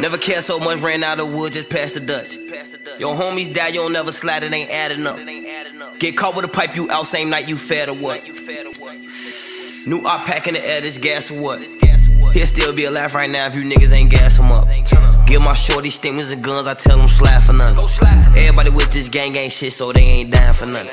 Never care so much, ran out of wood, just past the Dutch. Your homies die, you don't never slide, it ain't adding up. Get caught with a pipe, you out same night, you fed or what? New op pack in the air, this gas or what? He'll still be alive right now if you niggas ain't gas him up. Give my shorty stimulus and guns, I tell them slap for nothing. Everybody with this gang ain't shit, so they ain't dying for nothing.